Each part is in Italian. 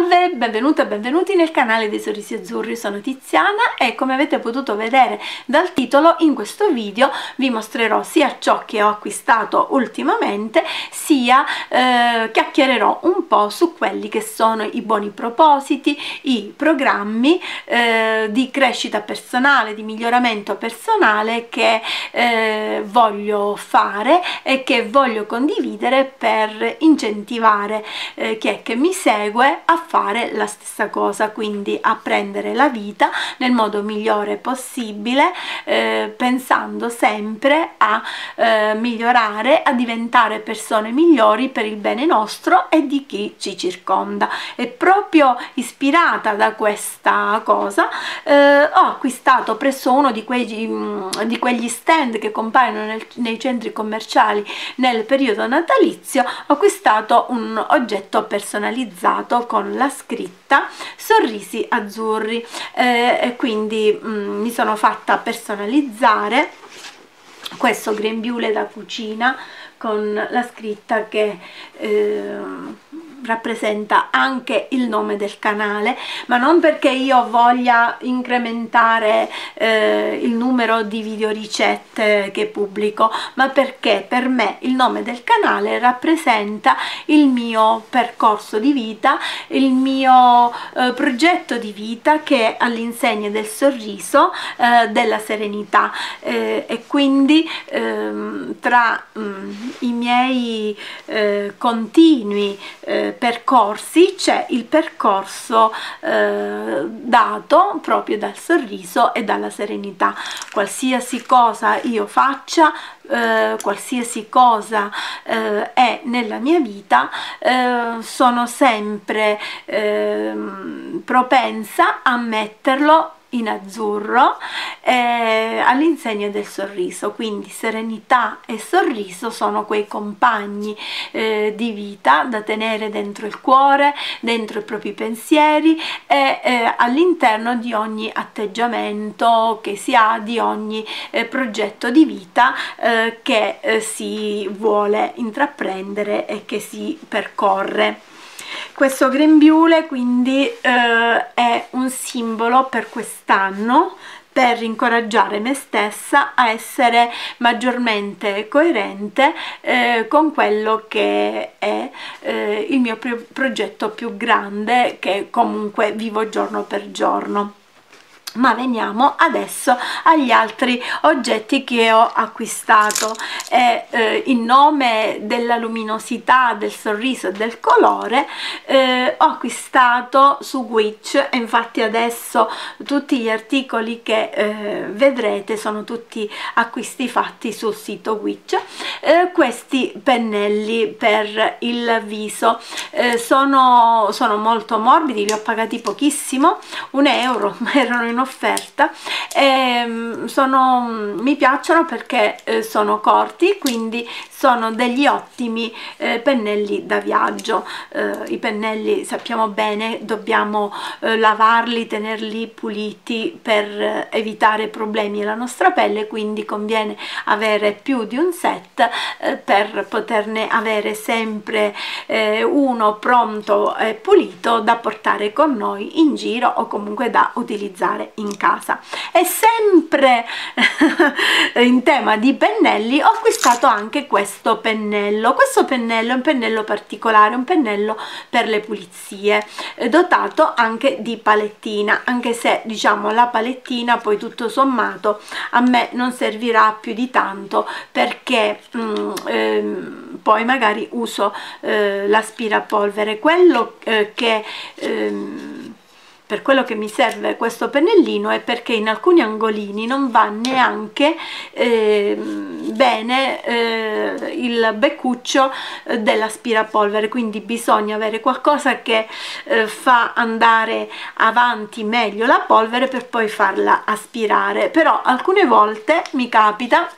Salve, benvenute e benvenuti nel canale dei Sorrisi Azzurri, sono Tiziana e come avete potuto vedere dal titolo in questo video vi mostrerò sia ciò che ho acquistato ultimamente sia eh, chiacchiererò un po' su quelli che sono i buoni propositi, i programmi eh, di crescita personale, di miglioramento personale che eh, voglio fare e che voglio condividere per incentivare eh, chi è che mi segue a fare la stessa cosa, quindi a prendere la vita nel modo migliore possibile, eh, pensando sempre a eh, migliorare, a diventare persone migliori per il bene nostro e di chi ci circonda. E proprio ispirata da questa cosa eh, ho acquistato presso uno di, quei, mm, di quegli stand che compaiono nel, nei centri commerciali nel periodo natalizio, ho acquistato un oggetto personalizzato con la scritta sorrisi azzurri. Eh, quindi mh, mm, mi sono fatta personalizzare questo grembiule da cucina con la scritta che eh, rappresenta anche il nome del canale ma non perché io voglia incrementare eh, il numero di video ricette che pubblico ma perché per me il nome del canale rappresenta il mio percorso di vita il mio eh, progetto di vita che è all'insegna del sorriso eh, della serenità. Eh, e quindi ehm, tra mh, mm, i miei eh, continui eh, percorsi c'è il percorso eh, dato proprio dal sorriso e dalla serenità. Qualsiasi cosa io faccia eh, qualsiasi cosa eh, è nella mia vita eh, sono sempre ehm, propensa a metterlo in azzurro eh, all'insegna del sorriso. Quindi serenità e sorriso sono quei compagni eh, di vita da tenere dentro il cuore dentro i propri pensieri e eh, all'interno di ogni atteggiamento che si ha di ogni eh, progetto di vita eh, che eh, si vuole intraprendere e che si percorre questo grembiule quindi eh, è un simbolo per quest'anno per incoraggiare me stessa a essere maggiormente coerente eh, con quello che è eh, il mio progetto più grande che comunque vivo giorno per giorno ma veniamo adesso agli altri oggetti che ho acquistato. E eh, in nome della luminosità del sorriso e del colore eh, ho acquistato su Witch. E infatti adesso tutti gli articoli che eh, vedrete sono tutti acquisti fatti sul sito Witch. Eh, questi pennelli per il viso eh, sono, sono molto morbidi li ho pagati pochissimo un euro erano in offerta e ehm, sono, mi piacciono perché eh, sono corti quindi sono degli ottimi eh, pennelli da viaggio. Eh, i pennelli sappiamo bene dobbiamo lavarli tenerli puliti per evitare problemi alla nostra pelle quindi conviene avere più di un set per poterne avere sempre uno pronto e pulito da portare con noi in giro o comunque da utilizzare in casa. E sempre in tema di pennelli ho acquistato anche questo pennello. Questo pennello è un pennello particolare un pennello per le pulizie dotato anche di palettina. Anche se diciamo la palettina poi tutto sommato a me non servirà più di tanto perché mm, ehm, poi magari uso eh, l'aspirapolvere quello eh, che ehm, per quello che mi serve questo pennellino è perché in alcuni angolini non va neanche eh, bene eh, il beccuccio dell'aspirapolvere. Quindi bisogna avere qualcosa che eh, fa andare avanti meglio la polvere per poi farla aspirare. Però alcune volte mi capita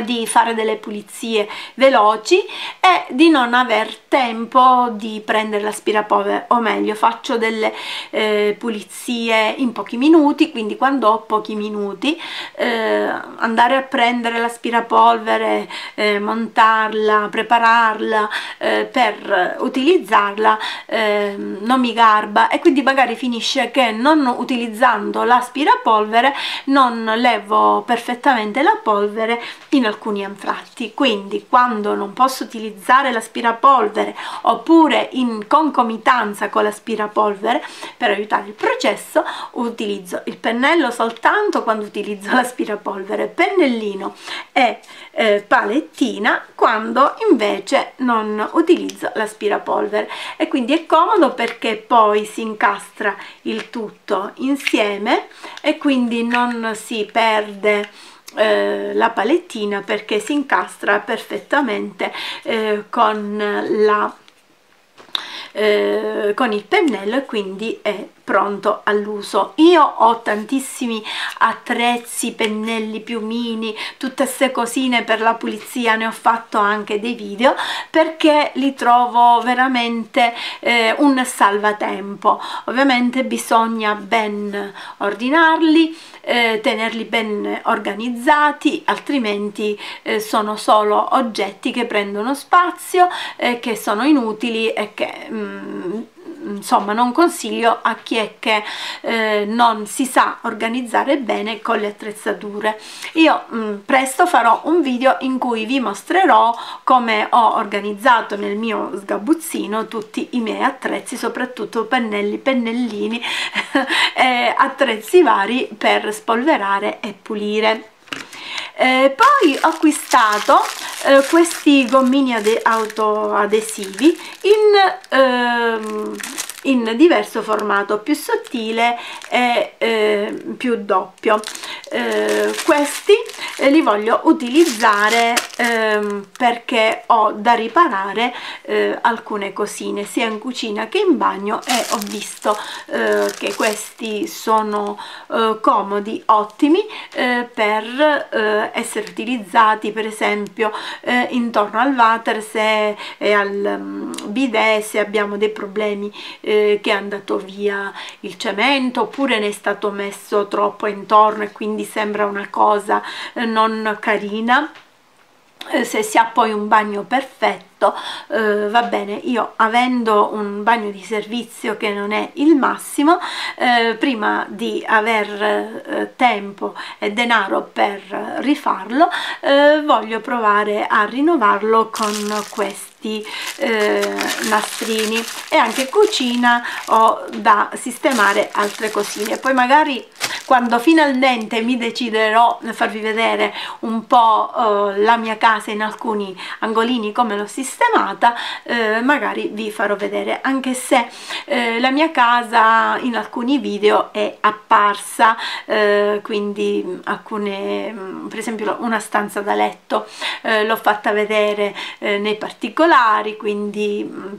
di fare delle pulizie veloci e di non aver tempo di prendere l'aspirapolvere o meglio faccio delle eh, pulizie in pochi minuti quindi quando ho pochi minuti eh, andare a prendere l'aspirapolvere eh, montarla prepararla eh, per utilizzarla ehm, non mi garba e quindi magari finisce che non utilizzando l'aspirapolvere non levo perfettamente la polvere in in alcuni anfratti. Quindi quando non posso utilizzare l'aspirapolvere oppure in concomitanza con l'aspirapolvere per aiutare il processo utilizzo il pennello soltanto quando utilizzo l'aspirapolvere. Pennellino e eh, palettina quando invece non utilizzo l'aspirapolvere. E quindi è comodo perché poi si incastra il tutto insieme e quindi non si perde eh, la palettina perché si incastra perfettamente eh, con la eh, con il pennello e quindi è pronto all'uso. Io ho tantissimi attrezzi pennelli piumini tutte queste cosine per la pulizia ne ho fatto anche dei video perché li trovo veramente eh, un salvatempo. Ovviamente bisogna ben ordinarli eh, tenerli ben organizzati altrimenti eh, sono solo oggetti che prendono spazio e che sono inutili e che mm, insomma non consiglio a chi è che eh, non si sa organizzare bene con le attrezzature. Io mh, mm, presto farò un video in cui vi mostrerò come ho organizzato nel mio sgabuzzino tutti i miei attrezzi soprattutto pennelli, pennellini e attrezzi vari per spolverare e pulire. Eh, poi ho acquistato eh, questi gommini autoadesivi in ehm, in diverso formato più sottile e eh, più doppio. Eh, questi eh, li voglio utilizzare ehm, perché ho da riparare eh, alcune cosine sia in cucina che in bagno e ho visto eh, che questi sono eh, comodi ottimi per essere utilizzati per esempio intorno al water se e al um, bidet se abbiamo dei problemi eh, che è andato via il cemento oppure ne è stato messo troppo intorno e quindi sembra una cosa eh, non carina. Eh, se si ha poi un bagno perfetto eh, va bene. Io avendo un bagno di servizio che non è il massimo eh, prima di aver eh, tempo e denaro per rifarlo eh, voglio provare a rinnovarlo con questi questi eh, nastrini e anche cucina ho da sistemare altre cosine. Poi magari quando finalmente mi deciderò a farvi vedere un po' eh, la mia casa in alcuni angolini come l'ho sistemata eh, magari vi farò vedere. Anche se eh, la mia casa in alcuni video è apparsa eh, quindi alcune per esempio una stanza da letto eh, l'ho fatta vedere eh, nei particolari particolari quindi mm,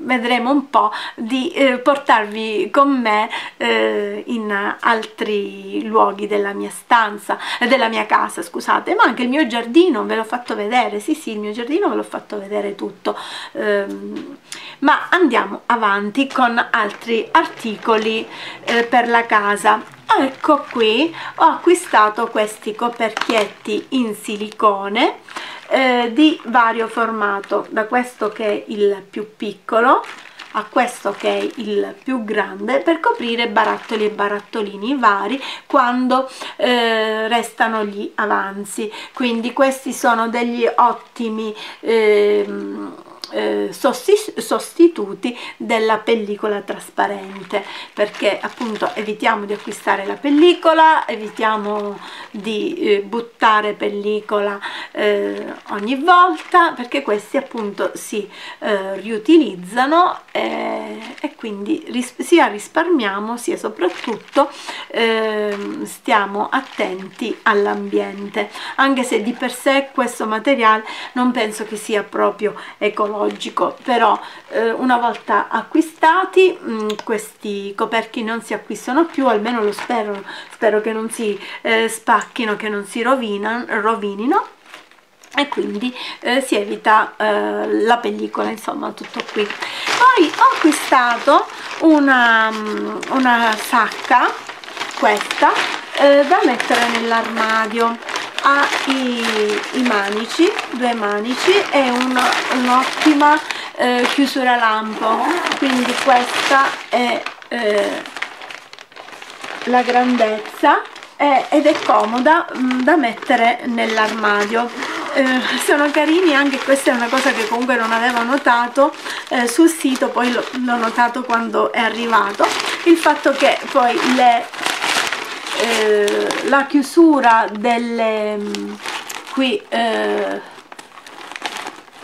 vedremo un po' di eh, portarvi con me eh, in altri luoghi della mia stanza, eh, della mia casa scusate, ma anche il mio giardino ve l'ho fatto vedere, sì sì il mio giardino ve l'ho fatto vedere tutto, ehm, ma andiamo avanti con altri articoli eh, per la casa. Ecco qui ho acquistato questi coperchietti in silicone eh, di vario formato da questo che è il più piccolo a questo che è il più grande per coprire barattoli e barattolini vari quando eh, restano gli avanzi. Quindi questi sono degli ottimi eh, eh, sostituti della pellicola trasparente perché appunto evitiamo di acquistare la pellicola evitiamo di eh, buttare pellicola eh, ogni volta perché questi appunto si eh, riutilizzano eh, e quindi ris sia risparmiamo sia soprattutto ehm, stiamo attenti all'ambiente. Anche se di per sé questo materiale non penso che sia proprio ecologico ecologico però eh, una volta acquistati mh, mm, questi coperchi non si acquistano più almeno lo spero spero che non si eh, spacchino che non si rovinano, rovinino e quindi eh, si evita eh, la pellicola insomma tutto qui. Poi ho acquistato una, mm, una sacca questa eh, da mettere nell'armadio ha i, i, manici due manici e un'ottima un eh, chiusura lampo. Quindi questa è eh, la grandezza ed è comoda mh, mm, da mettere nell'armadio. Eh, sono carini anche questa è una cosa che comunque non avevo notato eh, sul sito poi l'ho notato quando è arrivato. Il fatto che poi le, eh, la chiusura delle qui eh,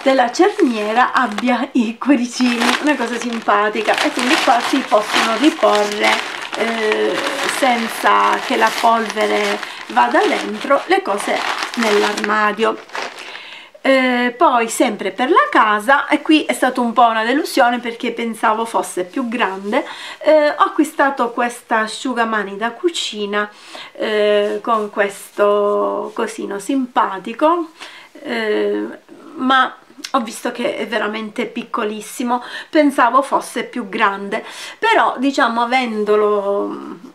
della cerniera abbia i cuoricini una cosa simpatica. E quindi qua si possono riporre eh, senza che la polvere vada dentro le cose nell'armadio eh, poi sempre per la casa e qui è stata un po' una delusione perché pensavo fosse più grande eh, ho acquistato questa asciugamani da cucina eh, con questo cosino simpatico eh, ma ho visto che è veramente piccolissimo pensavo fosse più grande però diciamo avendolo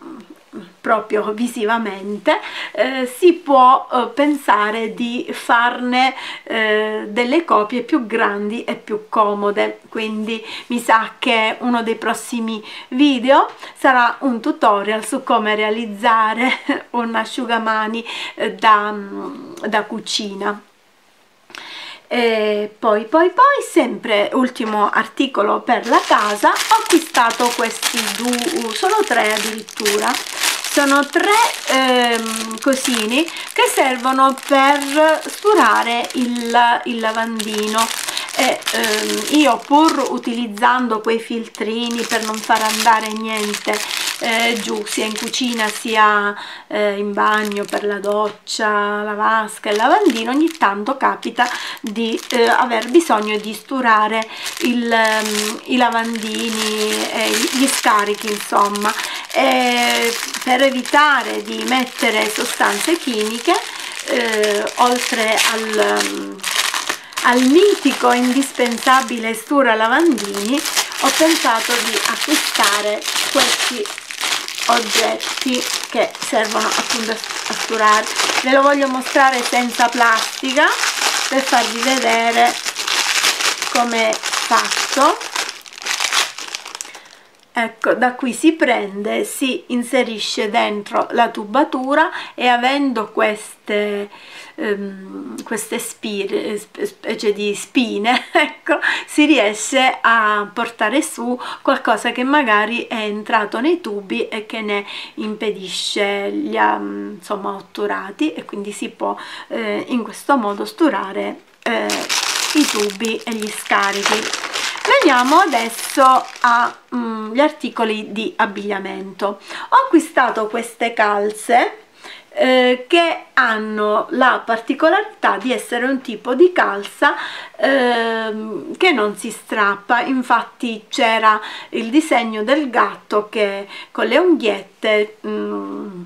proprio visivamente eh, si può eh, pensare di farne eh, delle copie più grandi e più comode. Quindi mi sa che uno dei prossimi video sarà un tutorial su come realizzare un asciugamani eh, da, da cucina. E poi poi poi sempre ultimo articolo per la casa ho acquistato questi due sono tre addirittura sono tre ehm, cosini che servono per sturare il, il lavandino. E ehm, io pur utilizzando quei filtrini per non far andare niente eh, giù sia in cucina sia eh, in bagno per la doccia, la vasca, il lavandino ogni tanto capita di eh, aver bisogno di sturare il, um, i lavandini gli scarichi insomma. Per evitare di mettere sostanze chimiche eh, oltre al, al mitico indispensabile stura lavandini ho pensato di acquistare questi oggetti che servono appunto a sturare. Ve lo voglio mostrare senza plastica per farvi vedere come è fatto ecco da qui si prende si inserisce dentro la tubatura e avendo queste um, queste spire, specie di spine ecco si riesce a portare su qualcosa che magari è entrato nei tubi e che ne impedisce gli um, insomma otturati e quindi si può eh, in questo modo sturare eh, i tubi e gli scarichi veniamo adesso agli mm, articoli di abbigliamento. Ho acquistato queste calze eh, che hanno la particolarità di essere un tipo di calza eh, che non si strappa. Infatti c'era il disegno del gatto che con le unghiette mh, mm,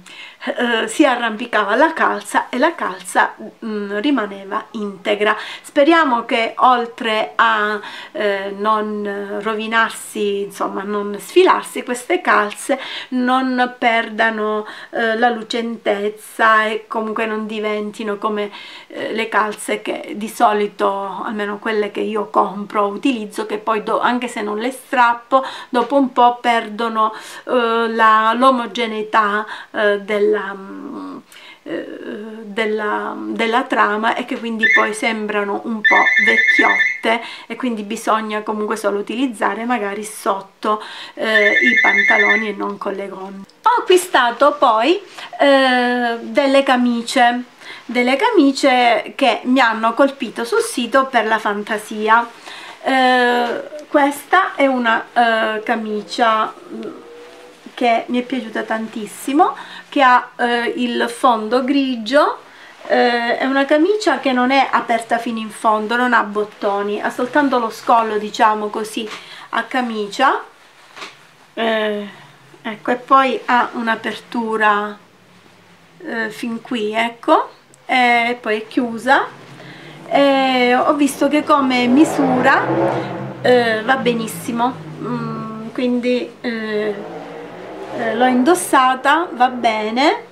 eh, si arrampicava la calza e la calza mh, mm, rimaneva integra. Speriamo che oltre a eh, non rovinarsi insomma non sfilarsi queste calze non perdano eh, la lucentezza e comunque non diventino come eh, le calze che di solito almeno quelle che io compro utilizzo che poi do, anche se non le strappo dopo un po' perdono eh, l'omogeneità eh, del della, mm, eh, della, della, trama e che quindi poi sembrano un po' vecchiotte e quindi bisogna comunque solo utilizzare magari sotto eh, i pantaloni e non con le gonne. Ho acquistato poi eh, delle camicie delle camicie che mi hanno colpito sul sito per la fantasia eh, questa è una eh, camicia che mi è piaciuta tantissimo che ha eh, il fondo grigio eh, è una camicia che non è aperta fino in fondo non ha bottoni ha soltanto lo scollo diciamo così a camicia. Eh, ecco e poi ha un'apertura eh, fin qui ecco e poi è chiusa. E ho visto che come misura eh, va benissimo. Mm, quindi eh, eh, l'ho indossata va bene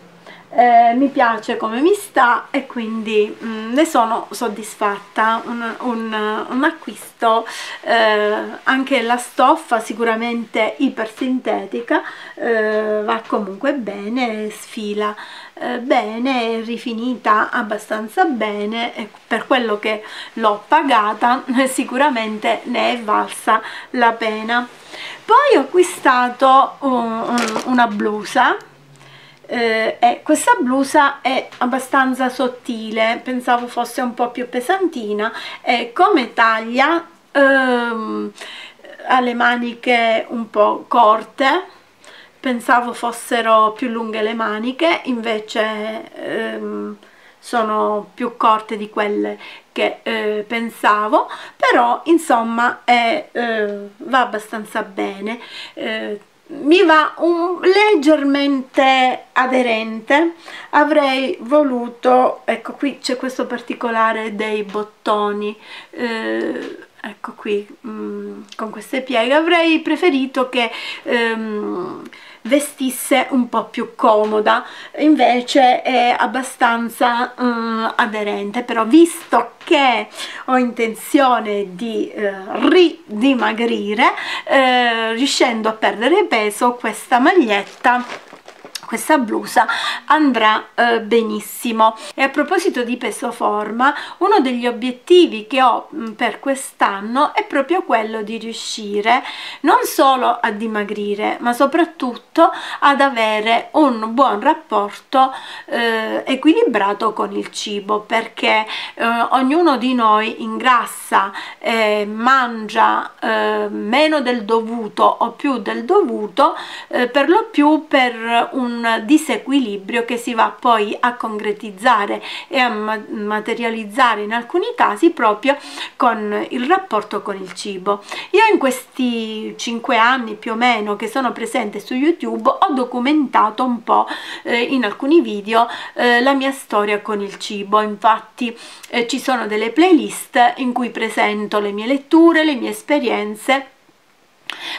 eh, mi piace come mi sta e quindi mh, mm, ne sono soddisfatta. Un, un, un acquisto eh, anche la stoffa sicuramente ipersintetica eh, va comunque bene sfila eh, bene rifinita abbastanza bene per quello che l'ho pagata sicuramente ne è valsa la pena. Poi ho acquistato un, una blusa eh, e questa blusa è abbastanza sottile pensavo fosse un po' più pesantina e come taglia ehm, ha le maniche un po' corte pensavo fossero più lunghe le maniche invece ehm, sono più corte di quelle che eh, pensavo però insomma è, eh, va abbastanza bene. Eh, mi va un leggermente aderente. Avrei voluto ecco qui c'è questo particolare dei bottoni eh, ecco qui mm, con queste pieghe avrei preferito che ehm, vestisse un po' più comoda invece è abbastanza um, aderente. Però visto che ho intenzione di eh, ridimagrire eh, riuscendo a perdere peso questa maglietta questa blusa andrà eh, benissimo. E a proposito di peso forma uno degli obiettivi che ho mm, per quest'anno è proprio quello di riuscire non solo a dimagrire ma soprattutto ad avere un buon rapporto eh, equilibrato con il cibo perché eh, ognuno di noi ingrassa e mangia eh, meno del dovuto o più del dovuto eh, per lo più per un disequilibrio che si va poi a concretizzare e a materializzare in alcuni casi proprio con il rapporto con il cibo. Io in questi cinque anni più o meno che sono presente su YouTube ho documentato un po' eh, in alcuni video eh, la mia storia con il cibo, infatti eh, ci sono delle playlist in cui presento le mie letture, le mie esperienze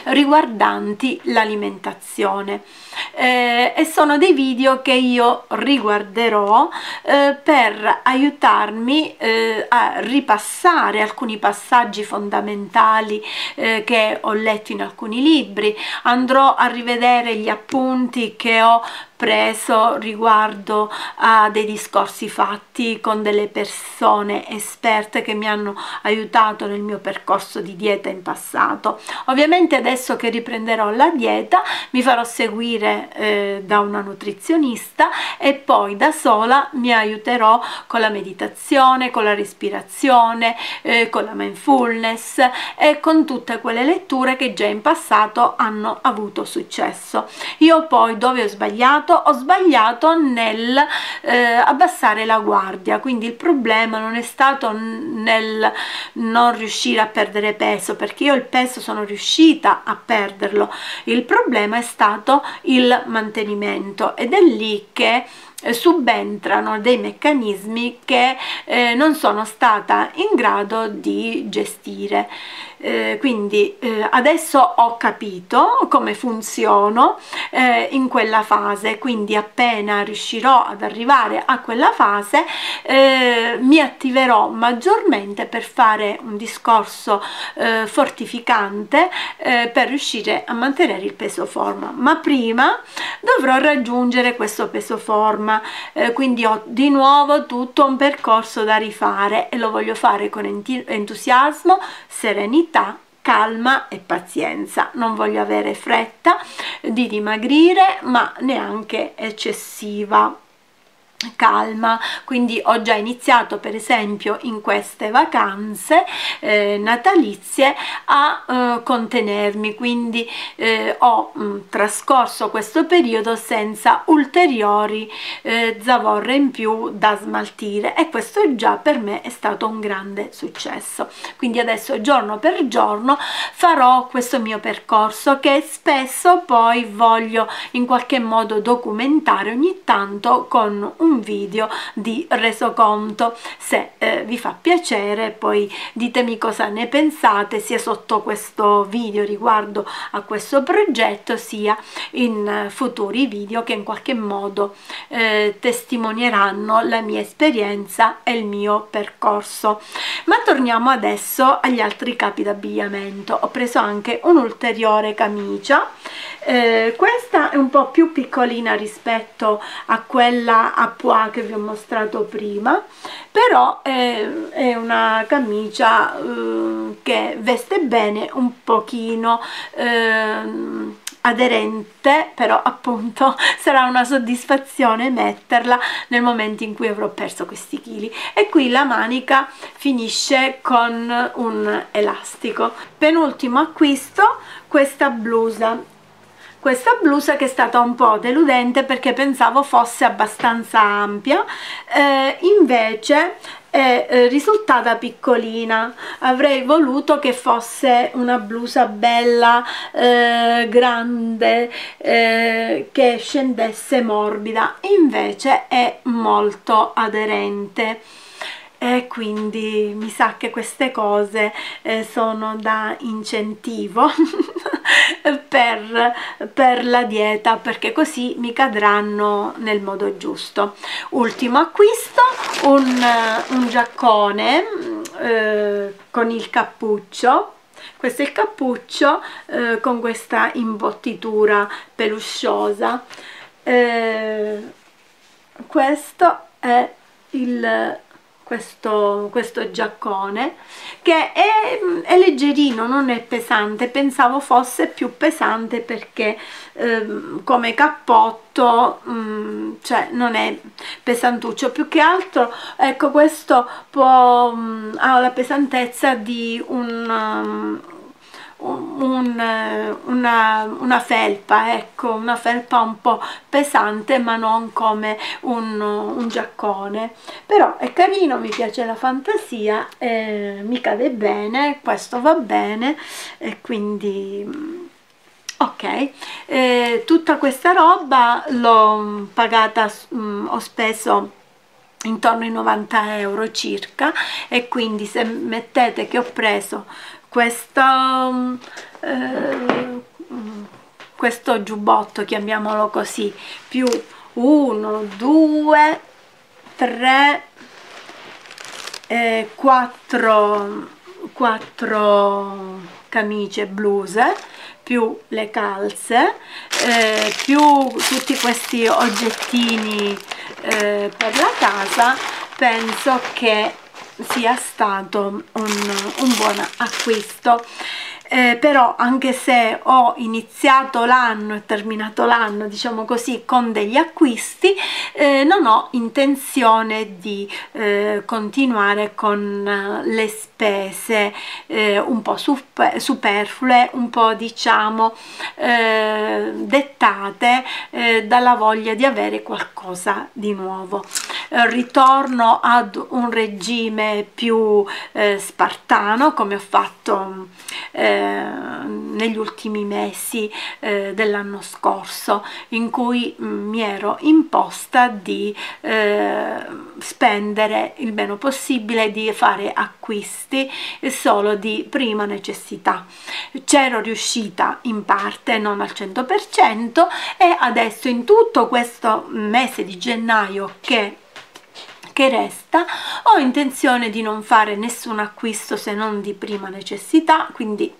riguardanti l'alimentazione eh, e sono dei video che io riguarderò eh, per aiutarmi eh, a ripassare alcuni passaggi fondamentali eh, che ho letto in alcuni libri. Andrò a rivedere gli appunti che ho preso riguardo a dei discorsi fatti con delle persone esperte che mi hanno aiutato nel mio percorso di dieta in passato. Ovviamente adesso che riprenderò la dieta mi farò seguire eh, da una nutrizionista e poi da sola mi aiuterò con la meditazione con la respirazione eh, con la mindfulness e con tutte quelle letture che già in passato hanno avuto successo. Io poi dove ho sbagliato? Sbagliato ho sbagliato nel eh, abbassare la guardia quindi il problema non è stato nel non riuscire a perdere peso perché io il peso sono riuscita a perderlo. Il problema è stato il mantenimento. Ed è lì che eh, subentrano dei meccanismi che eh, non sono stata in grado di gestire eh, quindi eh, adesso ho capito come funziono eh, in quella fase quindi appena riuscirò ad arrivare a quella fase eh, mi attiverò maggiormente per fare un discorso eh, fortificante eh, per riuscire a mantenere il peso forma. Ma prima dovrò raggiungere questo peso forma quindi ho di nuovo tutto un percorso da rifare e lo voglio fare con entusiasmo serenità serenità calma e pazienza. Non voglio avere fretta di dimagrire ma neanche eccessiva calma. Quindi ho già iniziato per esempio in queste vacanze eh, natalizie a eh, contenermi. Quindi eh, ho mh, mm, trascorso questo periodo senza ulteriori eh, zavorre in più da smaltire. E questo già per me è stato un grande successo. Quindi adesso giorno per giorno farò questo mio percorso che spesso poi voglio in qualche modo documentare ogni tanto con un un video di resoconto. Se eh, vi fa piacere poi ditemi cosa ne pensate sia sotto questo video riguardo a questo progetto sia in futuri video che in qualche modo eh, testimonieranno la mia esperienza e il mio percorso. Ma torniamo adesso agli altri capi d'abbigliamento. Ho preso anche un'ulteriore camicia. Eh, questa è un po' più piccolina rispetto a quella a pois che vi ho mostrato prima però è, è una camicia eh, che veste bene un pochino eh, aderente però appunto sarà una soddisfazione metterla nel momento in cui avrò perso questi chili. E qui la manica finisce con un elastico. Penultimo acquisto questa blusa questa blusa che è stata un po' deludente perché pensavo fosse abbastanza ampia eh, invece è eh, risultata piccolina. Avrei voluto che fosse una blusa bella eh, grande eh, che scendesse morbida invece è molto aderente e quindi mi sa che queste cose eh, sono da incentivo per, per la dieta perché così mi cadranno nel modo giusto. Ultimo acquisto un, un giaccone eh, con il cappuccio. Questo è il cappuccio eh, con questa imbottitura pelusciosa. Eh, questo è il questo, questo giaccone che è, è, leggerino non è pesante. Pensavo fosse più pesante perché ehm, come cappotto mh, mm, cioè non è pesantuccio. Più che altro ecco questo può mh, mm, ha la pesantezza di un um, un, una, una, felpa, ecco, una felpa un po' pesante ma non come un, un giaccone, però è carino, mi piace la fantasia, eh, mi cade bene, questo va bene e quindi ok. Eh, tutta questa roba l'ho pagata mh, mm, ho speso intorno ai 90 euro circa e quindi se mettete che ho preso questo, eh, questo giubbotto, chiamiamolo così, più 1, 2, 3, 4, 4 camicie, bluse, più le calze, eh, più tutti questi oggettini eh, per la casa, penso che sia stato un, un buon acquisto eh, però anche se ho iniziato l'anno e terminato l'anno diciamo così con degli acquisti eh, non ho intenzione di eh, continuare con eh, le spese eh, un po' superflue un po' diciamo eh, dettate dalla voglia di avere qualcosa di nuovo. Ritorno ad un regime più spartano come ho fatto eh, negli ultimi mesi eh, dell'anno scorso in cui mm, mi ero imposta di eh, spendere il meno possibile di fare acquisti solo di prima necessità. C'ero riuscita in parte non al 100% e adesso in tutto questo mese di gennaio che che resta ho intenzione di non fare nessun acquisto se non di prima necessità quindi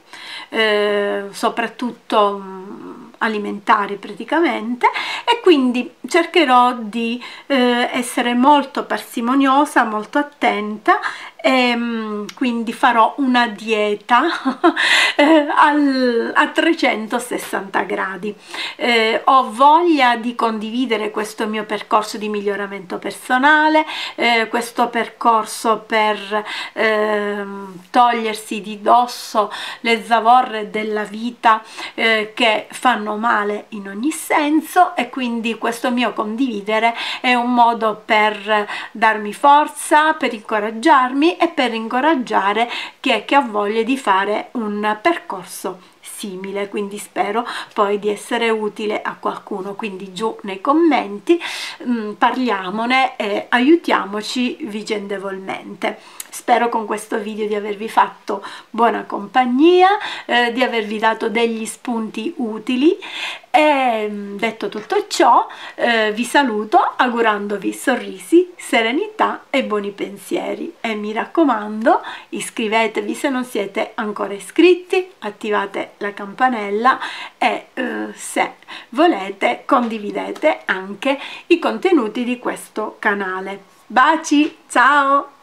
eh, soprattutto mh, alimentari praticamente e quindi cercherò di eh, essere molto parsimoniosa molto attenta e ehm, quindi farò una dieta eh, al, a 360 gradi. Eh, ho voglia di condividere questo mio percorso di miglioramento personale eh, questo percorso per ehm, togliersi di dosso le zavorre della vita eh, che fanno male in ogni senso e quindi questo mio condividere è un modo per darmi forza per incoraggiarmi e per incoraggiare chi è che ha voglia di fare un percorso simile. Quindi spero poi di essere utile a qualcuno. Quindi giù nei commenti mh, mm, parliamone e aiutiamoci vicendevolmente spero con questo video di avervi fatto buona compagnia eh, di avervi dato degli spunti utili. E mm, detto tutto ciò eh, vi saluto augurandovi sorrisi serenità e buoni pensieri. E mi raccomando iscrivetevi se non siete ancora iscritti attivate la campanella e eh, se volete condividete anche i contenuti di questo canale. Baci ciao